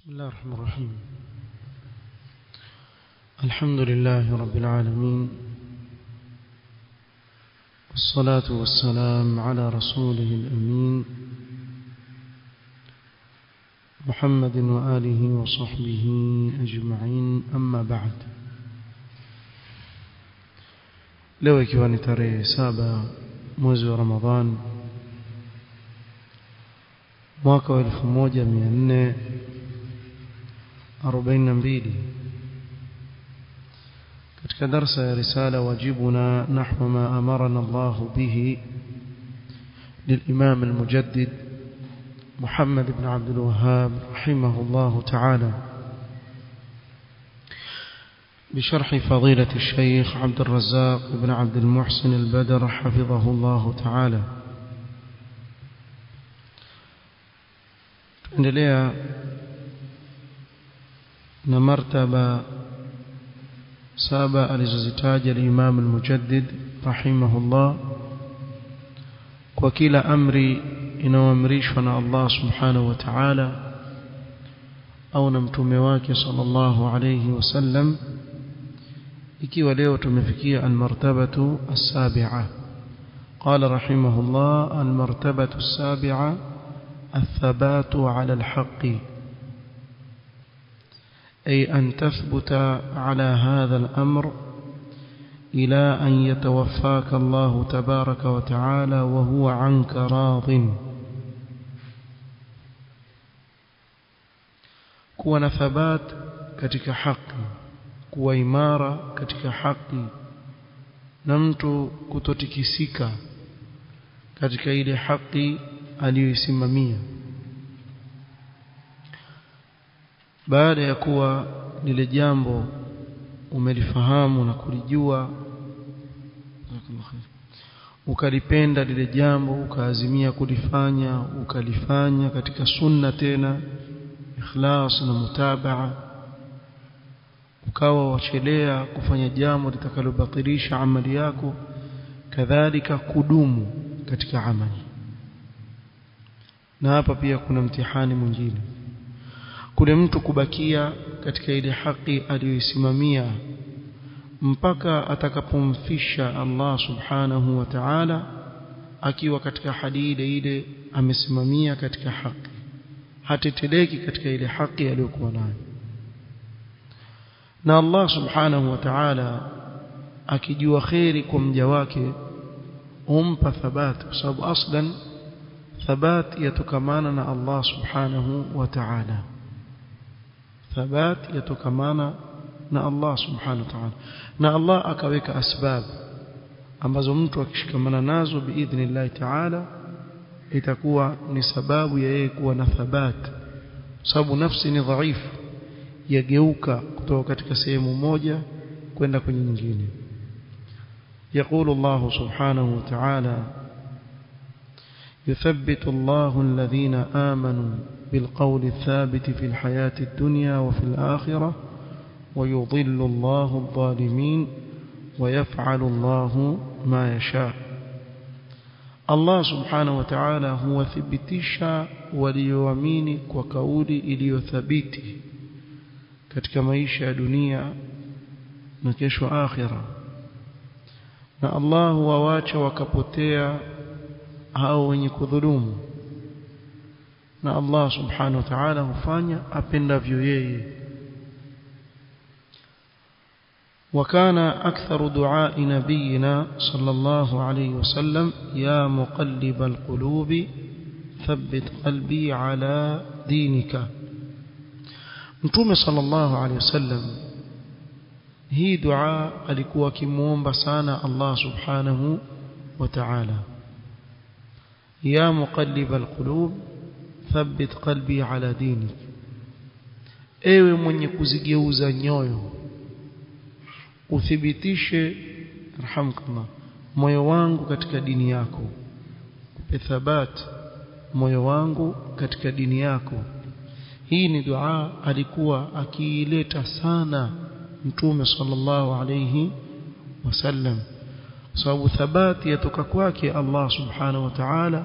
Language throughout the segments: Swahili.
بسم الله الرحمن الرحيم. الحمد لله رب العالمين. والصلاة والسلام على رسوله الأمين. محمد وآله وصحبه أجمعين. أما بعد. leo ikiwa ni tarehe saba mwezi wa ramadhan mwaka wa arobaini na mbili katika darsa ya risala wajibuna nahwa ma allahu bihi للإمام المجدد محمد بن عبد الوهاب رحمه الله تعالى بشرح فضيلة الشيخ عبد الرزاق بن عبد المحسن البدر حفظه الله تعالى endelea na martaba saba alizozitaja al-Imam al-Mujaddid rahimahullah kwa kila amri inayoamrishwa na Allah subhanahu wa ta'ala au na mtume wake sallallahu alayhi wasallam ikiwa leo tumefikia al-martabatu as-sabi'a قال رحمه الله المرتبة السابعة الثبات على الحق أي أن تثبت على هذا الأمر إلى أن يتوفاك الله تبارك وتعالى وهو عنك راض. كون ثبات كتك حق kuwa imara katika haki na mtu kutotikisika katika ile haki aliyoisimamia. Baada ya kuwa lile jambo umelifahamu na kulijua ukalipenda lile jambo ukaazimia kulifanya ukalifanya katika sunna tena ikhlas na mutabaa ukawa wachelea kufanya jambo litakalobatilisha amali yako kadhalika kudumu katika amali. Na hapa pia kuna mtihani mwingine kule mtu kubakia katika ile haki aliyoisimamia mpaka atakapomfisha Allah subhanahu wa ta'ala akiwa katika hali ile ile amesimamia katika haki hateteleki katika ile haki aliyokuwa nayo na Allah subhanahu wa ta'ala akijua khairi kwa mja wake humpa thabati kwa sababu aslan thabat yatokamana na Allah subhanahu wa ta'ala thabat yatokamana na Allah subhanahu wa ta'ala na Allah akaweka asbab ambazo mtu akishikamana nazo biidhnillah ta'ala itakuwa ni sababu ya yeye kuwa na thabat sababu nafsi ni dhaifu yageuka kutoka katika sehemu moja kwenda kwenye nyingine يقول الله سبحانه وتعالى يثبت الله الذين آمنوا بالقول الثابت في الحياة الدنيا وفي الآخرة ويضل الله الظالمين ويفعل الله ما يشاء. الله سبحانه وتعالى هو kwa kauli iliyothabiti katika maisha ya dunia na kesho akhira na Allah huwawacha wakapotea hao wenye kudhulumu na Allah subhanahu wa ta'ala hufanya apendavyo yeye وكان أكثر دعاء نبينا صلى الله عليه وسلم يا مقلب القلوب ثبت قلبي على دينك Mtume sallallahu alaihi wasallam hii dua alikuwa akimuomba sana Allah subhanahu wa ta'ala ya القلوب alqulub قلبي qalbi ala dinik ewe mwenye kuzigeuza nyoyo. Uthibitishe rahamkallah moyo wangu katika dini yako. Thabat moyo wangu katika dini yako. Hii ni dua alikuwa akiileta sana mtume sallallahu alayhi wasallam sababu thabati yatoka kwake Allah subhanahu wa ta'ala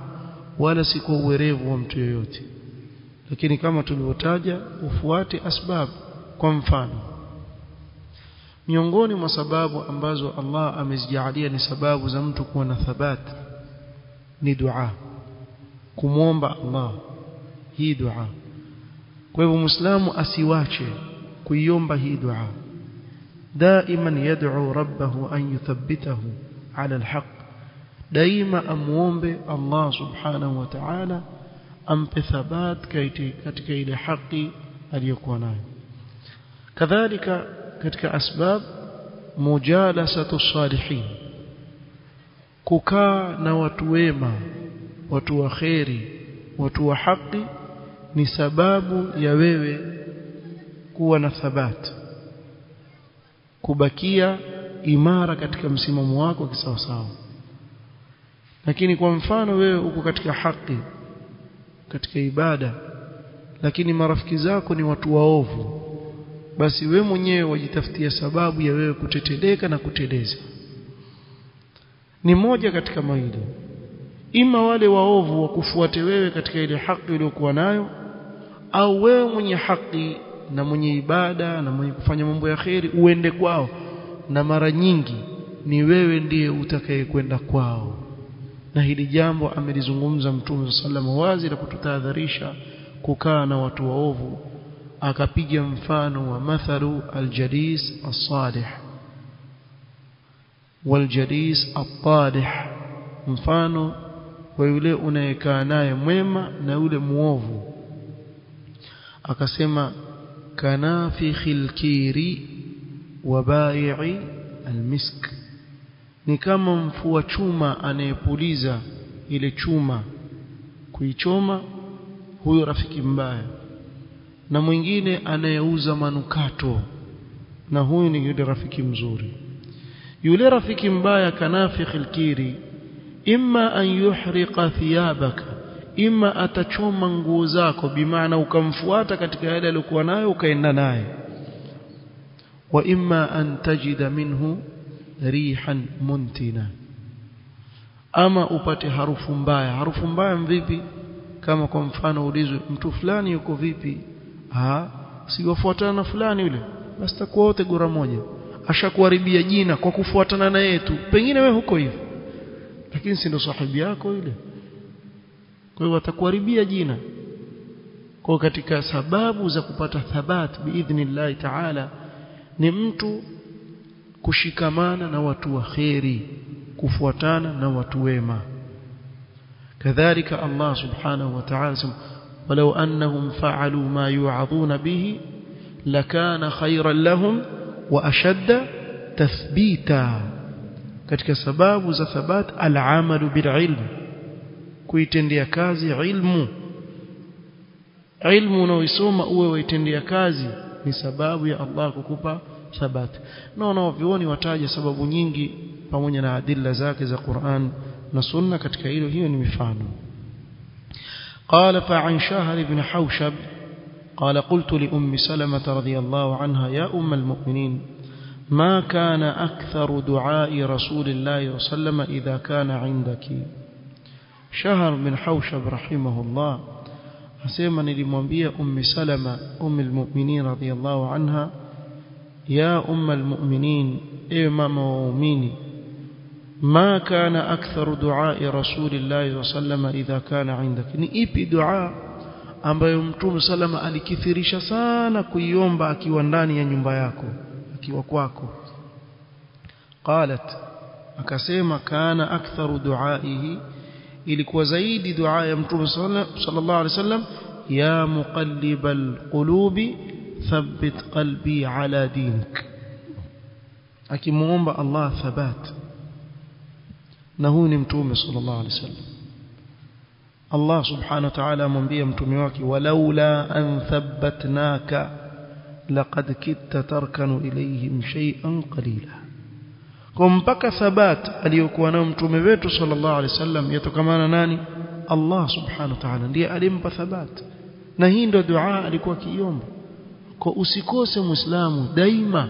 wala si kwa uwerevu wa mtu yoyote. Lakini kama tulivyotaja ufuate asbab kwa mfano. Miongoni mwa sababu ambazo Allah amezijalia ni sababu za mtu kuwa na thabati ni dua kumwomba Allah. Hii dua. Kwa hivyo muislamu asiwache kuiomba hii dua. Daiman yad'u rabbahu an yuthabbitahu ala alhaq daima amuombe Allah subhanahu wa ta'ala ampe thabat katika ile haki aliyokuwa nayo. Kadhalika katika asbab mujalasatu salihin. Kukaa na watu wema watu wa kheri watu wa haki ni sababu ya wewe kuwa na thabati kubakia imara katika msimamo wako kisawasawa. Lakini kwa mfano wewe uko katika haki katika ibada lakini marafiki zako ni watu waovu basi we mwenyewe wajitafutia sababu ya wewe kuteteleka na kuteleza. Ni moja katika mawili ima wale waovu wakufuate wewe katika ile haki uliyokuwa nayo au wewe mwenye haki na mwenye ibada na mwenye kufanya mambo ya kheri uende kwao na mara nyingi ni wewe ndiye utakayekwenda kwao. Na hili jambo amelizungumza mtume sallallahu wazi na kututahadharisha kukaa na watu waovu akapiga mfano wa mathalu aljalis as-salih. Waljalis at-talih mfano wa yule unayekaa naye mwema na yule muovu. Akasema kana fi kiri wa bai'i almisk. Ni kama mfua chuma anayepuliza ile chuma kuichoma huyo rafiki mbaya na mwingine anayeuza manukato na huyu ni yule rafiki mzuri. Yule rafiki mbaya kanafikh alkiri imma an yuhriqa thiyabaka imma atachoma nguo zako bimaana ukamfuata katika yale aliyokuwa nayo ukaenda naye imma an tajida minhu rihan muntina. Ama upate harufu mbaya. Harufu mbaya mvipi kama kwa mfano ulizwe mtu fulani yuko vipi? Ah si wafuatana na fulani yule? Basi takuwa wote gora moja. Ashakuharibia jina kwa kufuatana na yetu pengine we huko hivyo lakini si ndo sahibi yako yule? Kwa hiyo atakuharibia jina. Kwa katika sababu za kupata thabat biidhnillah taala ni mtu kushikamana na watu wa kheri kufuatana na watu wema kadhalika Allah subhanahu wa ta'ala ولو أنهم فعلوا ما يوعظون به لكان خيرا لهم وأشد تثبيتا katika sababu za thabat al-amalu bil-ilm kuitendea kazi ilmu ilmu unaoisoma uwe waitendea kazi ni sababu ya Allah kukupa thabati na wanaovioni wataja sababu nyingi pamoja na adilla zake za Qur'an na Sunna katika hilo. Hiyo ni mifano. قال فعن شهر بن حوشب قال قلت لأم سلمة رضي الله عنها يا أم المؤمنين ما كان أكثر دعاء رسول الله صلى الله عليه وسلم إذا كان عندك شهر بن حوشب رحمه الله asema nilimwambia ummi salama ummi almu'minin radhiyallahu anha ya umma almu'minin ewe mama wa waumini ma kana aktharu du'ai rasulillahi sallama idha kana indak ni ipi dua ambayo mtume salama alikithirisha sana kuiomba akiwa ndani ya nyumba yako akiwa kwako qalat akasema kana aktharu du'aihi ilikuwa zaidi dua ya mtume sallallahu alaihi wasallam ya muqallibal qulubi thabbit qalbi ala dinik akimuomba Allah thabat na huyu ni mtume sallallahu alaihi wasallam Allah subhanahu wa ta'ala amwambia mtume wake walaula an thabbatnaka laqad kitta tarkanu ilayhim shay'an qalila kwa mpaka thabat aliyokuwa nayo mtume wetu sallallahu alaihi wasallam yatokamana nani Allah subhanahu wa ta'ala ndiye alimpa thabat na hii ndio dua alikuwa akiomba kwa usikose muislamu daima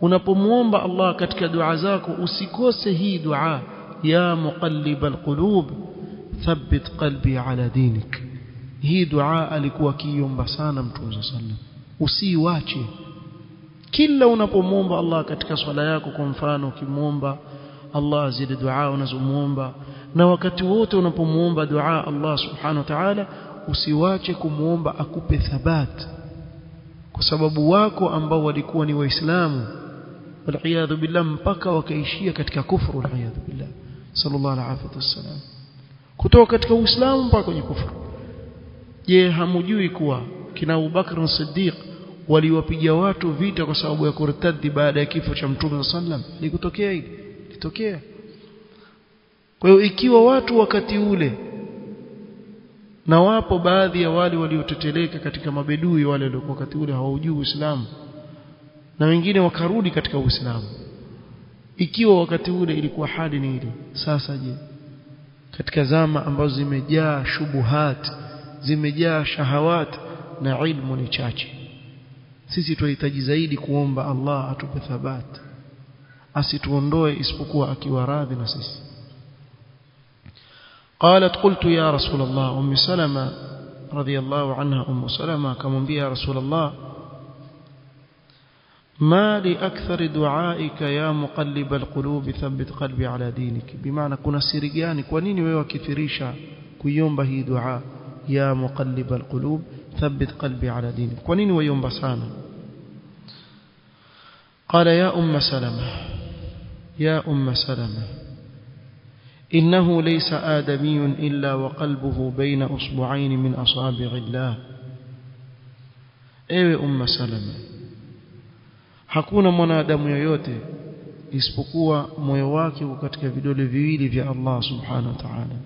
unapomuomba Allah katika dua zako usikose hii dua ya muqallibal qulub thabbit qalbi ala dinik hii dua alikuwa akiomba sana mtume sallam usiiwache kila unapomwomba Allah katika swala yako kwa mfano ukimwomba Allah zile dua unazomuomba na wakati wote unapomuomba dua Allah subhanahu wa ta'ala usiwache kumuomba akupe thabat kwa sababu wako ambao walikuwa ni waislamu waliyadhu billah mpaka wakaishia katika kufuru waliyadhu billah sallallahu alaihi wasallam kutoka katika uislamu mpaka kwenye kufuru je hamujui kuwa kina Abu Bakr Siddiq waliwapiga watu vita kwa sababu ya kurtadi baada ya kifo cha Mtume sallam likutokea hili litokea. Kwa hiyo ikiwa watu wakati ule na wapo baadhi ya wale walioteteleka katika mabedui wale waliokuwa wakati ule hawaujui Uislamu na wengine wakarudi katika Uislamu ikiwa wakati ule ilikuwa hali ni ile. Sasa je katika zama ambazo zimejaa shubuhat zimejaa shahawat na ilmu ni chache sisi tunahitaji zaidi kuomba Allah atupe thabat. Asituondoe isipokuwa akiwa radhi na sisi. قالت قلت يا رسول الله أم سلمة رضي الله عنها أم سلمة كما يا رسول الله ما لأكثر دعائك يا مقلب القلوب ثبت قلبي على دينك بمعنى كنا سيرجاني كونيني ويوا كثيريشا كيومba hii dua ya muqallib ثبت قلبي على دينك. ونين وينبسان قال يا أم سلمة يا أم سلمة إنه ليس آدمي إلا وقلبه بين أصبعين من أصابع الله. أيوة أم سلمة؟ حكونا من آدم يوتي إسبقوا ميواكي وكتك في دول في الله سبحانه وتعالى.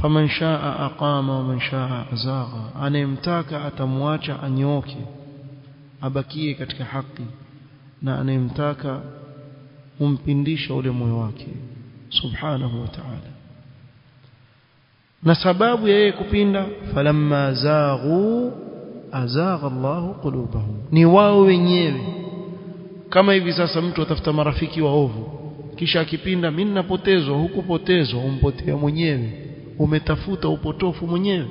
Faman shaa aqama waman shaa azagha anayemtaka atamwacha anyoke abakie katika haki na anayemtaka umpindisha ule moyo wake. Subhanahu wa ta'ala. Na sababu ya yeye kupinda falamma zaghu azagha Allahu qulubahum ni wao wenyewe. Kama hivi sasa mtu atafuta marafiki waovu kisha akipinda mimi ninapotezwa hukupotezwa umpotea mwenyewe umetafuta upotofu mwenyewe.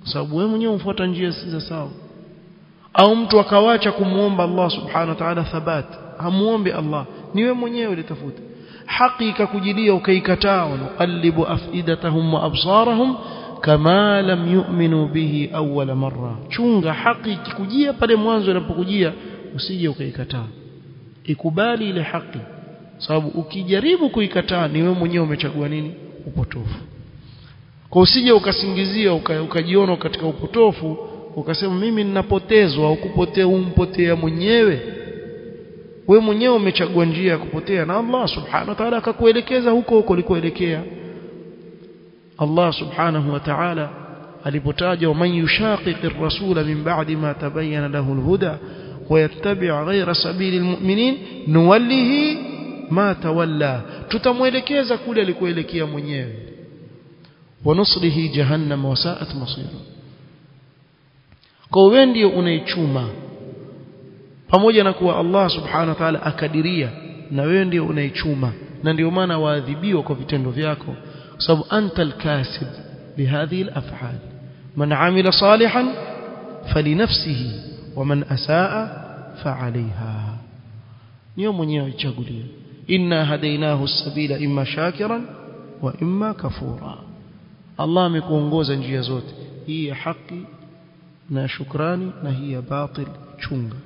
Kwa sababu wewe mwenyewe ufuata njia si za sawa. Au mtu akawacha kumuomba Allah subhanahu wa ta'ala thabat hamuombe Allah ni wewe mwenyewe ulitafuta. Haki ikakujilia ukaikataa wanuqallibu afidatahum wa absarahum kama lam yu'minu bihi awwala marra. Chunga haki ikikujia pale mwanzo inapokujia usije ukaikataa. Ikubali ile haki. Sababu ukijaribu kuikataa ni wewe mwenyewe umechagua nini upotofu. Kwa usije ukasingizia ukajiona uka, katika upotofu ukasema mimi ninapotezwa au kupotea umpotea mwenyewe. Wewe mwenyewe umechagua njia ya kupotea na Allah subhanahu wa ta'ala akakuelekeza huko huko ulikoelekea. Allah subhanahu wa ta'ala alipotaja man yushaqiqir rasula min ba'di ma tabayyana lahu al-huda wa yattabi' ghayra sabilil mu'minin nuwallihi ma tawalla tutamwelekeza kule alikoelekea mwenyewe wa nuslihi jahannam wa sa'at masira kwa wewe ndio unaichuma pamoja na kuwa Allah subhanahu wa ta'ala akadiria na wewe ndio unaichuma na ndio maana waadhibiwa kwa vitendo vyako kwa sababu anta alkasib bihadhihi alaf'al man amila salihan falinafsihi wa man asaa fa'alayha niyo mwenyewe aichagulia inna hadainahu as-sabila imma shakiran wa imma kafura. Allah amekuongoza njia zote hii ya haki na shukrani na hii ya batil chunga.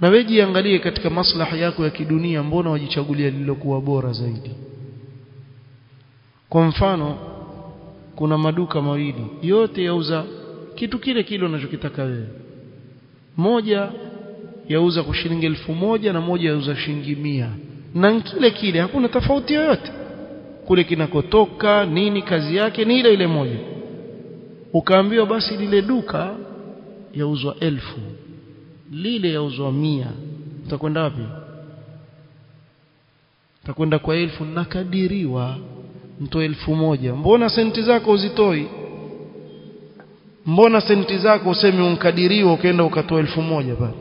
Na wewe jiangalie katika maslaha yako ya kidunia mbona wajichagulia lililokuwa bora zaidi? Kwa mfano kuna maduka mawili yote yauza kitu kile kile unachokitaka wewe. Moja yauza kwa shilingi elfu moja na moja yauza shilingi mia. Na kile kile hakuna tofauti yoyote. Kule kinakotoka nini kazi yake ni ile ile moja. Ukaambiwa basi lile duka yauzwa elfu lile yauzwa mia. Utakwenda wapi? Utakwenda kwa elfu nakadiriwa mtoe elfu moja. Mbona senti zako uzitoi? Mbona senti zako useme unkadiriwa ukaenda ukatoa elfu moja pale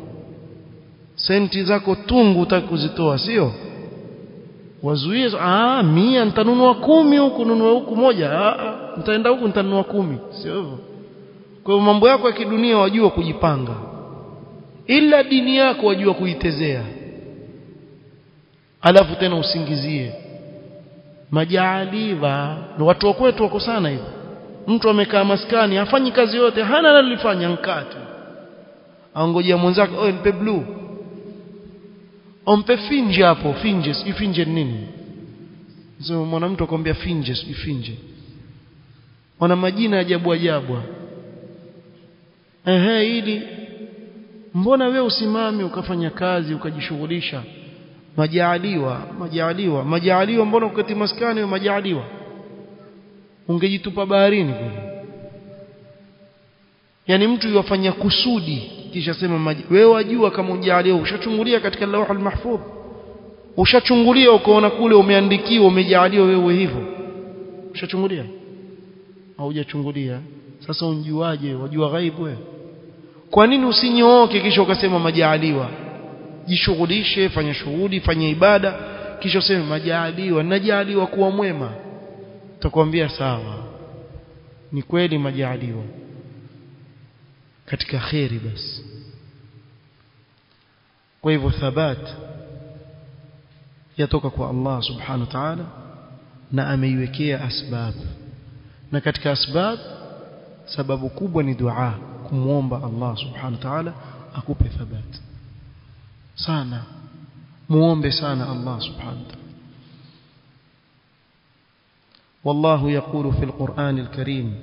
senti zako tungu utaki kuzitoa sio? Wazuie ah mia nitanunua kumi huku nunua huku moja. Ah nitaenda huku nitanunua kumi. Sio hivyo? Kwa hiyo mambo yako ya kidunia wajua kujipanga. Ila dini yako wajua kuitezea. Alafu tena usingizie. Majaliva ni watu wakwetu wako sana hivyo mtu amekaa maskani hafanyi kazi yote hana analifanya nkati angojea mwenzake oh nipe blue ompe finje hapo finje si finje nini. Sio mwanamtu akwambia finje si finje. Wana majina ajabu ajabu. Ehe ili mbona we usimami ukafanya kazi ukajishughulisha? Majaaliwa majaaliwa majaaliwa mbona ukati maskani we majaaliwa ungejitupa baharini kule yani mtu yafanya kusudi kisha sema wewe wajua kama ujaaliwa ushachungulia katika lawh almahfudh ushachungulia ukaona kule umeandikiwa umejaliwa wewe hivyo. Ushachungulia. Haujachungulia sasa unjuaje? Wajua ghaibu wewe. Kwa nini usinyooke kisha ukasema majaaliwa jishughulishe fanya shughuli fanya ibada. Kisha useme majaaliwa najaaliwa kuwa mwema. Tutakwambia sawa. Ni kweli majaaliwa katika kheri basi kwa hivyo thabat yatoka kwa Allah subhanahu wa ta'ala na ameiwekea asbab na katika asbab sababu kubwa ni dua kumwomba Allah subhanahu wa ta'ala akupe thabat sana muombe sana Allah subhanahu wa ta'ala والله يقول في القرآن الكريم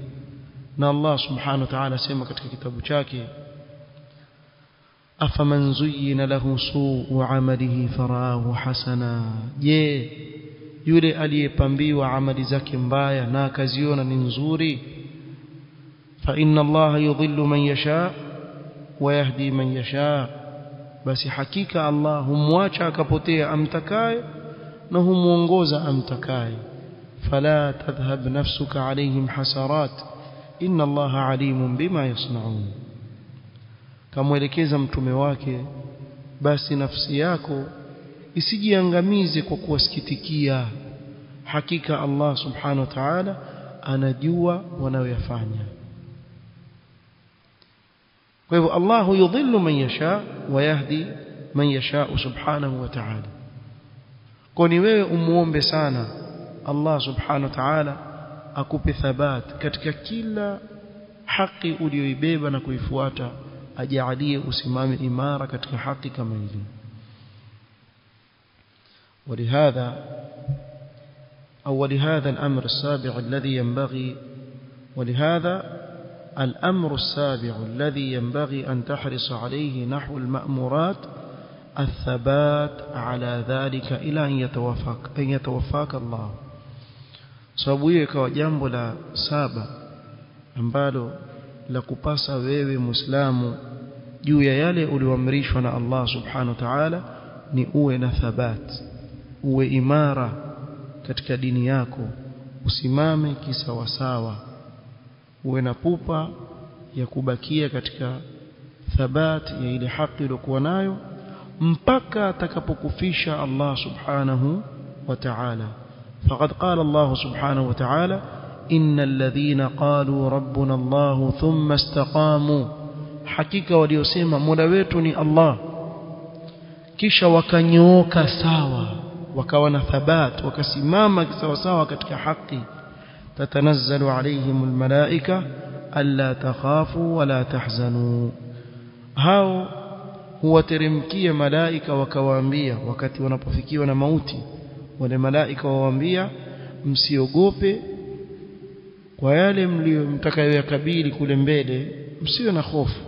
na Allah subhanahu wa ta'ala sema katika kitabu chake afaman zuyyina lahu su'u 'amalihi faraahu hasana je yule aliyepambiwa amali zake mbaya na akaziona ni nzuri fa inna Allah yudhillu man yasha wa yahdi man yasha basi hakika Allah humwacha akapotea amtakaye na humuongoza amtakaye fala tadhhab nafsuka alayhim hasarat inna allaha alimun bima yasnaun. Kamwelekeza mtume wake basi nafsi yako isijiangamize kwa kuwasikitikia. Hakika Allah subhanahu wa ta'ala anajua wanayoyafanya. Kwa hivyo Allah yudhillu man yasha wa yahdi man yasha subhanahu wa ta'ala. Kwa ni wewe umuombe sana Allah subhanahu wa ta'ala akupe thabat katika kila haki uliyoibeba na kuifuata ajalie usimame imara katika haki kama hili ولهذا أو ولهذا الأمر السابع الذي ينبغي ولهذا الأمر السابع الذي ينبغي أن تحرص عليه نحو المأمورات الثبات على ذلك إلى أن يتوفاك, أن يتوفاك الله sababu hiyo ikawa jambo la saba ambalo la kupasa wewe muislamu juu ya yale ulioamrishwa na Allah subhanahu wa ta'ala ni uwe na thabat uwe imara katika dini yako usimame kisawasawa uwe na pupa ya kubakia katika thabat ya ile haki uliyokuwa nayo mpaka atakapokufisha Allah subhanahu wa ta'ala فقد قال الله سبحانه وتعالى إن الذين قالوا ربنا الله ثم استقاموا. حقيقة وليسيما ملويتني الله كيش وكنيوك ساوى وكوان ثبات وكسمامك سوى سوى كتك حقي تتنزل عليهم الملائكة ألا تخافوا ولا تحزنوا هاو هو ترمكي ملائكة وكوانبية وكتي ونبفكي ونموتي wale malaika wawaambia msiogope kwa yale mtakayoyakabili kule mbele. Msiwe na hofu.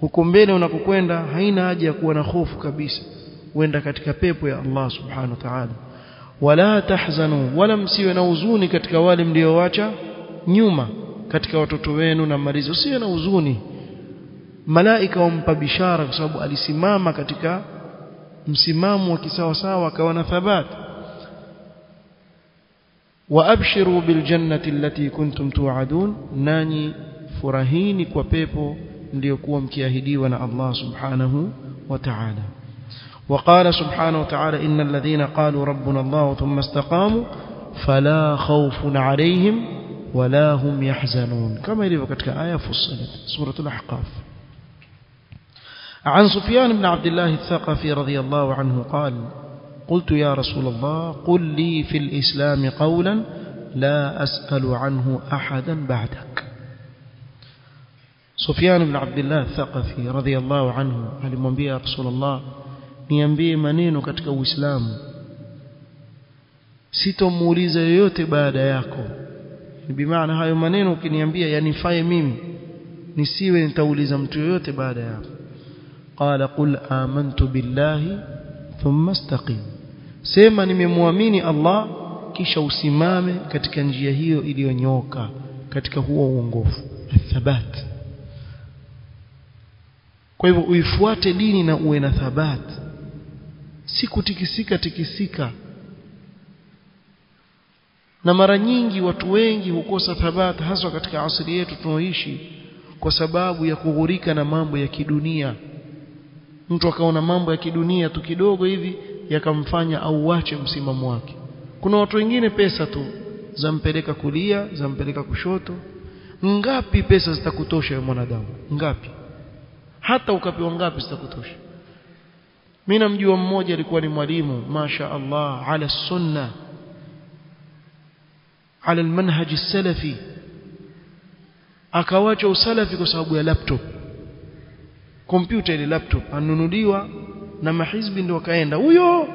Huko mbele unakokwenda haina haja ya kuwa na hofu kabisa. Uenda katika pepo ya Allah subhanahu wa ta'ala. Wala tahzanu wala msiwe na huzuni katika wale mliowacha nyuma katika watoto wenu na malizi. Usiwe na huzuni. Malaika wampa bishara kwa sababu alisimama katika msimamo wa kisawasawa akawa na thabati وأبشروا بالجنة التي كنتم توعدون. ناني فرحيني mliokuwa mkiahidiwa na Allah subhanahu wa ta'ala وقال سبحانه وتعالى إن الذين قالوا ربنا الله ثم استقاموا فلا خوف عليهم ولا هم يحزنون. كما يلي كتك آية فصلت سورة الأحقاف. عن سفيان بن عبد الله الثقفي رضي الله عنه قال قلت يا رسول الله قل لي في الإسلام قولا لا أسأل عنه أحدا بعدك. سفيان بن عبد الله الثقفي رضي الله عنه قال يا رسول الله نيانبيه منينو katika يوتي بعد yoyote بمعنى هاي bimaana hayo maneno ukiniambia yanifae mimi nisiwe nitauliza mtu يوتي بعد yako قال قل آمنت بالله ثم استقيم. Sema nimemwamini Allah kisha usimame katika njia hiyo iliyonyoka katika huo uongofu. Thabat kwa hivyo uifuate dini na uwe na thabat. Si kutikisika tikisika. Na mara nyingi watu wengi hukosa thabat haswa katika asili yetu tunaoishi kwa sababu ya kughurika na mambo ya kidunia. Mtu akaona mambo ya kidunia tu kidogo hivi yakamfanya auache msimamo wake. Kuna watu wengine pesa tu zampeleka kulia zampeleka kushoto. Ngapi pesa zitakutosha wewe mwanadamu? Ngapi? Hata ukapewa ngapi zitakutosha? Mimi namjua mmoja alikuwa ni mwalimu masha Allah ala sunna ala almanhaj salafi akawacha usalafi kwa sababu ya laptop. Kompyuta ile laptop anunuliwa na mahizbi ndio akaenda. Huyo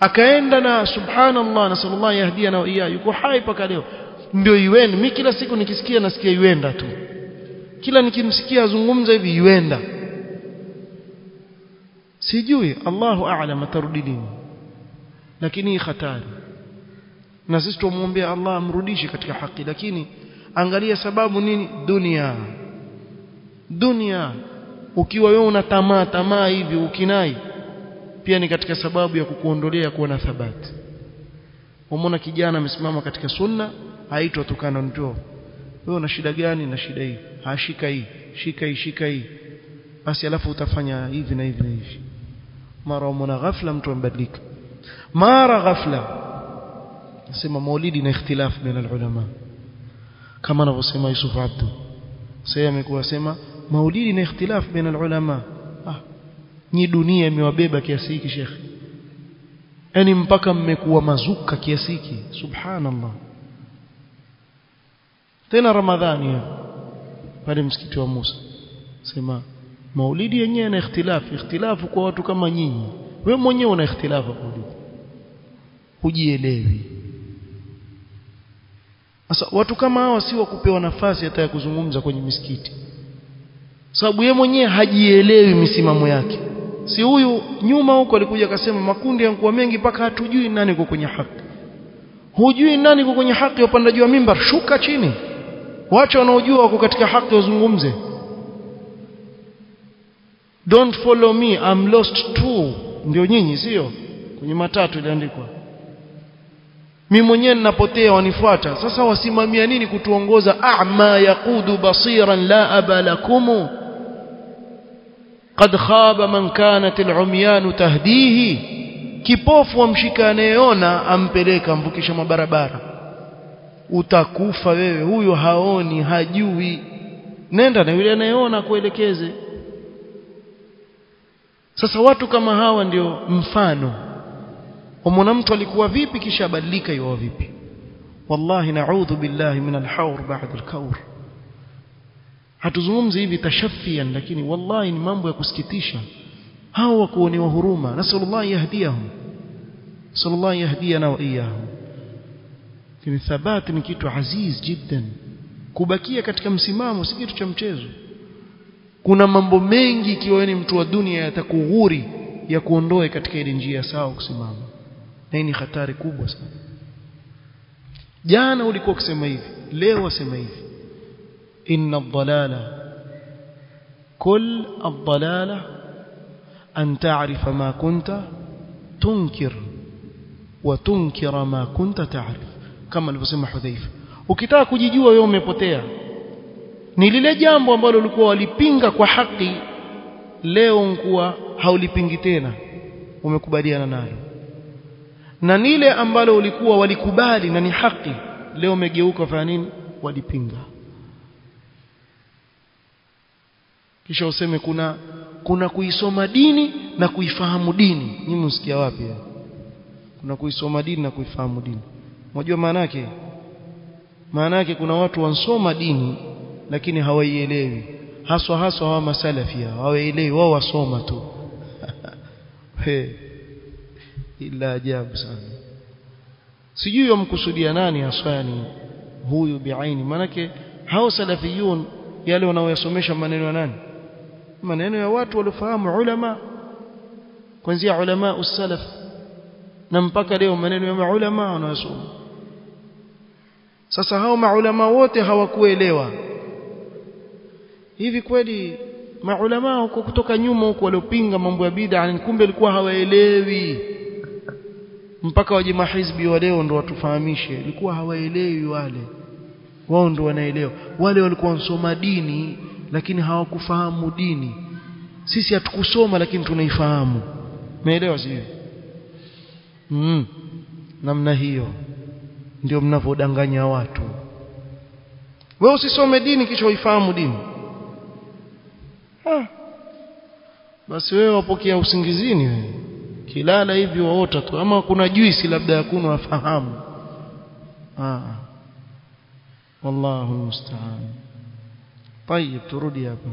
akaenda na subhanallah na sallallahu yahdia na iya yuko hai paka leo. Ndio yuenda mimi kila siku nikisikia nasikia yuenda tu. Kila nikimsikia azungumza hivi yuenda sijui Allahu a'lam atarudi lini? Lakini hatari. Na sisi tumwombea Allah amrudishe katika haki lakini angalia sababu nini? Dunia. Dunia ukiwa wewe una tamaa tamaa hivi ukinai pia ni katika sababu ya kukuondolea kuwa na thabati umeona kijana amesimama katika sunna haitwa tukana njoo wewe una shida gani na shida hii? Hashika hii shika hii shika hii. Basi alafu utafanya hivi na hivi na hivi. Mara umeona ghafla mtu ambadilika mara ghafla. Nasema maulidi na ikhtilaf baina ulama kama anavyosema Yusuf Abdu. Sasa amekuwa sema maulidi na ikhtilaf baina ulama ah ni dunia imewabeba kiasi hiki shekhi yani mpaka mmekuwa mazuka kiasi hiki. Subhanallah. Tena ramadhani pale msikiti wa Musa. Sema maulidi yenyewe na ikhtilafu ikhtilafu kwa watu kama nyinyi. We mwenyewe una ikhtilafu maulidi. Hujielewi. Sasa watu kama hawa si wakupewa nafasi hata ya kuzungumza kwenye misikiti sababu yeye mwenyewe hajielewi misimamo yake. Si huyu nyuma huko alikuja akasema makundi yanakuwa mengi mpaka hatujui nani uko kwenye haki. Hujui nani uko kwenye haki upanda juu ya mimbar shuka chini. Wacha wanaojua wako katika haki wazungumze. Don't follow me I'm lost too. Ndio nyinyi sio? Kwenye matatu iliandikwa mimi mwenyewe ninapotea wanifuata. Sasa wasimamia nini kutuongoza? A'ma yaqudu basiran la abalakum qad khaba man kanat al'umyan tahdihi. Kipofu amshika anayeona ampeleka mvukisha mabarabara. Utakufa wewe. Huyo haoni hajui. Nenda na yule anayeona kuelekeze sasa watu kama hawa ndio mfano umona mtu alikuwa vipi kisha badilika yuwa vipi? Wallahi naudhu billahi min alhaur ba'da alkaur hatuzungumzi hivi tashaffian lakini wallahi ni mambo ya kusikitisha. Hao wakuonewa huruma nasallallahu yahdiyahum. Sallallahu yahdiyana wa iyahum lakini thabati ni kitu aziz jiddan. Kubakia katika msimamo si kitu cha mchezo. Kuna mambo mengi ikiwa ni mtu wa dunia yatakughuri ya kuondoe katika ile njia sawa kusimama na ni hatari kubwa sana. Jana ulikuwa ukisema hivi leo wasema hivi. Inna ad-dalala kul ad-dalala an ta'rifa ma kunta tunkir wa tunkira ma kunta ta'rif. Kama alivyosema Hudhaifa ukitaka kujijua wewe umepotea. Ni lile jambo ambalo ulikuwa walipinga kwa haki leo nkuwa haulipingi tena. Umekubaliana nalo na lile ambalo ulikuwa walikubali na ni haki leo umegeuka fanya nini? Walipinga. Kisha useme kuna kuna kuisoma dini na kuifahamu dini. Nyinyi msikia wapi kuna kuisoma dini na kuifahamu dini. Unajua maana yake? Maana yake kuna watu wansoma dini lakini hawaielewi. Haswa haswa hawa masalafia hawaelewi wao wasoma tu. He ila ajabu sana. Sijui wamkusudia nani haswani huyu biaini. Maanake hao salafiyun yale wanaoyasomesha maneno ya nani? Maneno ya watu waliofahamu ulama kuanzia ulama usalaf na mpaka leo maneno ya maulama wanayosoma sasa hao maulama wote hawakuelewa. Hivi kweli maulama huko kutoka nyuma huko waliopinga mambo ya bid'a kumbe walikuwa hawaelewi mpaka waje mahizbi wa leo ndo watufahamishe. Ilikuwa hawaelewi wale. Wao ndo wanaelewa. Wale walikuwa wansoma dini lakini hawakufahamu dini. Sisi hatukusoma lakini tunaifahamu. Umeelewa sio mm. namna hiyo. Ndio mnavodanganya watu. Wewe usisome dini kisha uifahamu dini. Ha. basi wewe wapokea usingizini wewe kilala hivi waota tu ama kuna juisi labda yakuna wafahamu ah wallahu almusta'an طيب turudi hapa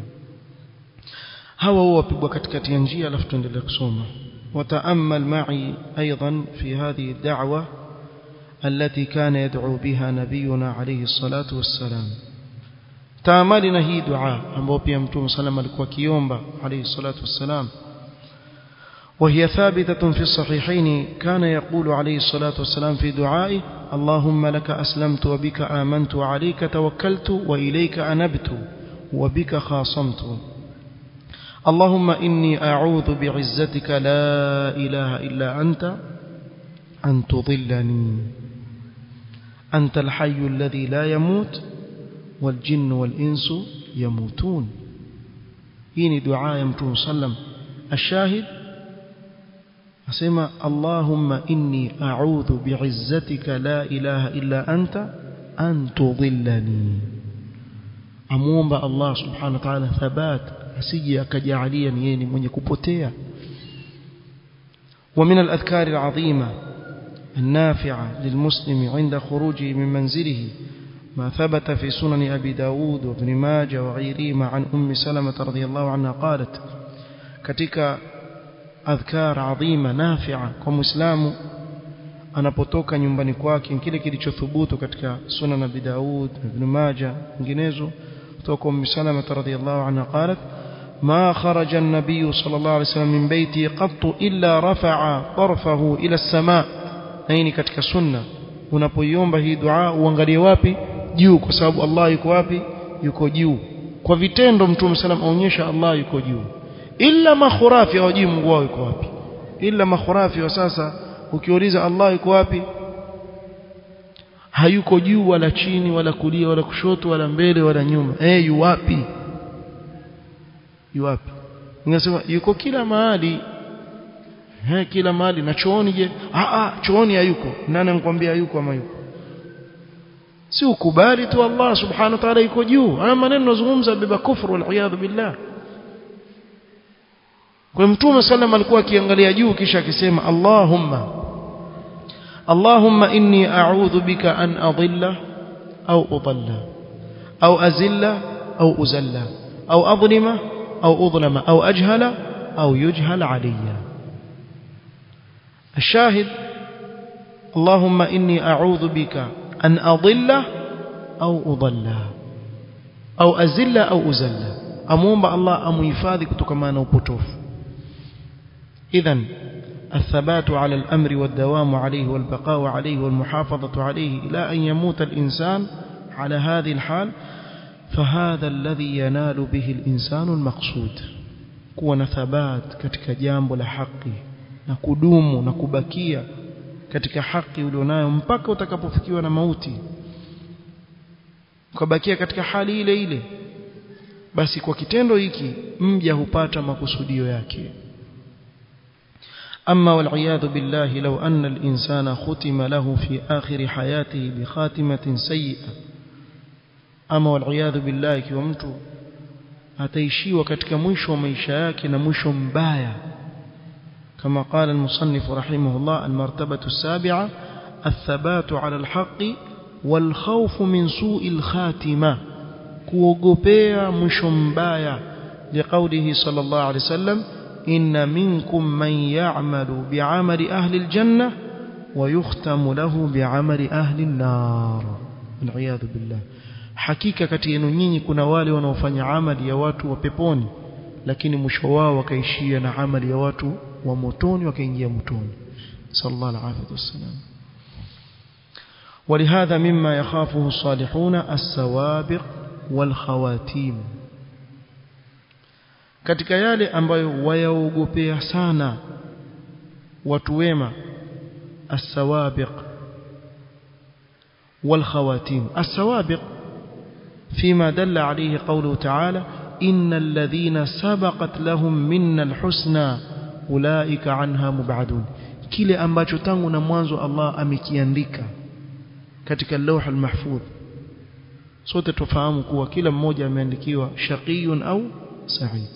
hawa huwa wapigwa katikati ya njia alafu tuendelee kusoma وتأمل معي أيضا في هذه الدعوة التي كان يدعو بها نبينا عليه الصلاة والسلام تأملنا هي دعاء mtume sallam alikuwa kiomba عليه الصلاة والسلام وهي ثابتة في الصحيحين كان يقول عليه الصلاة والسلام في دعائه اللهم لك أسلمت وبك آمنت وعليك توكلت وإليك أنبت وبك خاصمت. اللهم إني أعوذ بعزتك لا إله إلا أنت أن تضلني أنت الحي الذي لا يموت والجن والإنس يموتون. هنا دعاء يمتون صلى الشاهد أسمى اللهم إني أعوذ بعزتك لا إله إلا أنت أن تضلني. أموم الله سبحانه وتعالى ثبات asije akajalia ni yeye mwenye kupotea ومن الأذكار العظيمة النافعة للمسلم عند خروجه من منزله ما ثبت في سنن أبي داود وابن ماجة وغيرهما عن أم سلمة رضي الله عنها قالت كتك أذكار عظيمة نافعة كمسلام anapotoka nyumbani kwake kile kilichothubutu katika sunan abi daud ibn majah nyinginezo kutoka ummu salama radhiyallahu anha qalat ما خرج النبي صلى الله عليه وسلم من بيته قط إلا رفع طرفه إلى السماء نيني katika sunna unapoiomba hii dua uangalie wapi juu kwa sababu Allah yuko wapi yuko juu kwa vitendo mtume sallam aonyesha Allah yuko juu illa makhurafi hawajui Mungu wao yuko wapi. Ila makhurafi wa sasa ukiuliza Allah yuko wapi hayuko juu wala chini wala kulia wala kushoto wala mbele wala nyuma. Eh yu wapi? Yu wapi? Ninasema yuko kila mahali. He kila mahali. Na chooni je? A a chooni hayuko. Nani anakuambia yuko ama yuko si ukubali tu Allah subhanahu wa ta'ala yuko juu. Haya maneno nazungumza beba kufru wal billah kwa mtume sallam alikuwa akiangalia juu kisha akisema Allahumma Allahumma inni a'udhu bika an adilla au udalla au azilla au uzalla au adlima au udlama au ajhala au yujhal alayya الشاهد اللهم إني أعوذ بك أن أضل أو أضل أو أزل أو أزل أموم الله أم يفاذي كتكما نوبتوف إذن الثبات على الأمر والدوام عليه والبقاء عليه والمحافظة عليه إلى أن يموت الإنسان على هذه الحال فهذا الذي ينال به الإنسان المقصود. كون ثبات كتك جامب لحقه نكدوم ulionayo mpaka utakapofikiwa na mauti ukabakia katika hali ile ile basi kwa kitendo hiki mja hupata makusudio yake أما والعياذ بالله لو أن الإنسان ختم له في آخر حياته بخاتمة سيئة. أما والعياذ بالله كيومتو ataishiwa katika mwisho wa maisha yake كما قال المصنف رحمه الله المرتبة السابعة الثبات على الحق والخوف من سوء الخاتمة. kuogopea mwisho liqaulihi sallallahu alayhi wasallam inna إن منكم من يعمل بعمل أهل الجنة ويختم له بعمل أهل النار. العياذ بالله. حقيقة كتينو نيني كنا والي ونوفن عمل يواتو وبيبوني. لكن مشوا وكيشينا عمل يواتو وموتوني وكين موتوني. صلى الله عليه وسلم. ولهذا مما يخافه الصالحون السوابق والخواتيم. Katika yale ambayo wayaogopea sana watu wema السوابق والخواتيم السوابق فيما دل عليه قوله تعالى إن الذين سبقت لهم منا الحسنى أولئك عنها مبعدون kile ambacho tangu na mwanzo Allah amekiandika katika lauh al-mahfudh sote tufahamu kuwa kila mmoja ameandikiwa shaqiyun au sa'id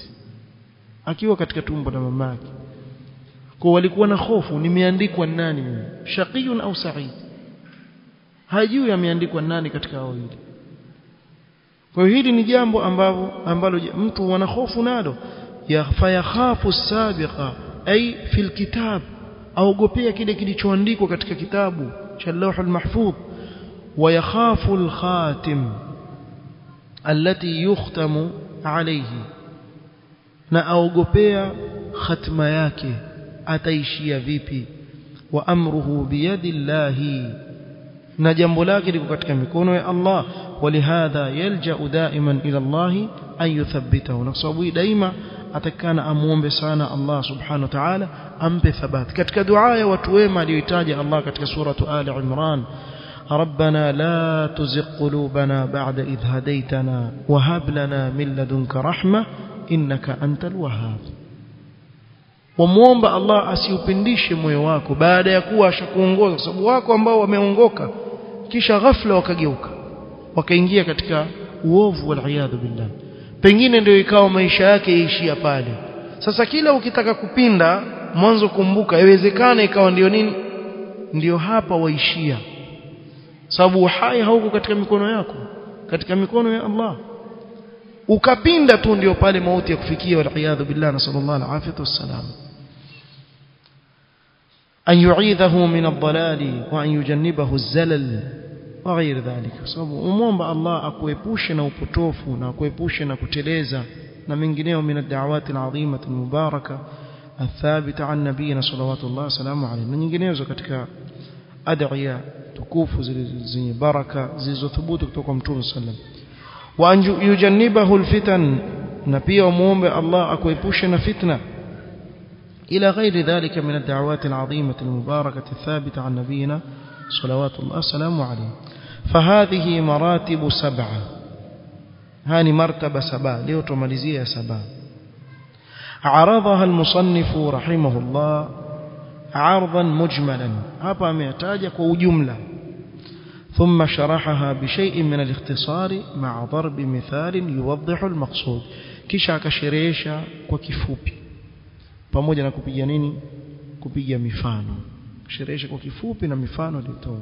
akiwa katika tumbo la mamake kwa walikuwa na hofu nimeandikwa nani mimi shaqiyun au sa'id hajui ameandikwa nani katika hao hili kwa hiyo hili ni jambo ambalo ambalo mtu ana hofu nalo ya fayakhafu sabiqa ay fil kitab aogopea kile kilichoandikwa katika kitabu cha lawhul mahfudh ويخاف الخاتم التي يختم عليه Na aogopea khatma yake ataishia vipi wa amruhu biyadillahi na jambo lake liko katika mikono ya Allah walihadha yalja'u daiman ila Allah an yuthabbitahu na sababu daima atakana amuombe sana Allah subhanahu wa ta'ala ampe thabati katika dua ya watu wema aliyoitaja Allah katika suratu Ali Imran ربنا لا تزغ قلوبنا بعد إذ هديتنا وهب لنا من لدنك رحمة innaka antal wahhab. Wamwomba Allah asiupindishe moyo wako baada ya kuwa ashakuongoza kwa sababu wako ambao wameongoka kisha ghafla wakageuka wakaingia katika uovu waliyadhu billah. Pengine ndio ikawa maisha yake yaishia pale. Sasa kila ukitaka kupinda mwanzo kumbuka iwezekana ikawa ndio nini? Ndio hapa waishia. Sababu uhai hauko katika mikono yako katika mikono ya Allah. Ukapinda tu ndio pale mauti ya kufikia waliyadhu billah nasallallahu alaihi wasallam an yu'idhahu min ad-dalali wa an yujannibahu az-zalal wa ghayr dhalik sababu umomba Allah akuepushe na upotofu na akuepushe na kuteleza na mengineo min ad-da'awat al-'azimah al-mubarakah الثابتة عن نبينا صلوات الله وسلامه na nyinginezo katika adhiya tukufu zenye baraka zilizothubutu kutoka Mtume sallam alfitan na pia umuombe Allah akuepushe na fitna إلى غير ذلك من الدعوات العظيمة المباركة الثابتة عن نبينا صلوات الله وسلامه عليه. فهذه مراتب سبعة. هذه مرتبة سبعة. ليه تماليزية سبعة؟ عرضها المصنف رحمه الله عرضا مجملا. ametaja kwa ujumla ثم شرحها بشيء من الاختصار مع ضرب مثال يوضح المقصود kisha akasherehesha kwa kifupi pamoja na kupiga nini kupiga mifano sherehesha kwa kifupi na mifano alitoa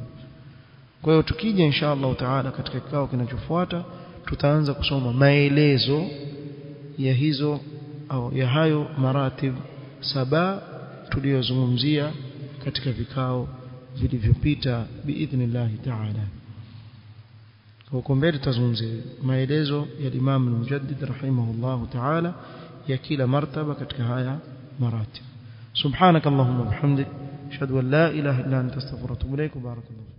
kwa hiyo tukija insha Allah taala katika kikao kinachofuata tutaanza kusoma maelezo ya hizo au ya hayo maratib saba tuliyozungumzia katika vikao vilivyopita biidhnillah taala huko mbele tutazungumzia maelezo ya Imam al-Mujaddid rahimahullah taala ya kila martaba katika haya maratib subhanakallahumma bihamdik ashhadu an la ilaha illa anta astaghfiruka wa atubu ilaik barakallahu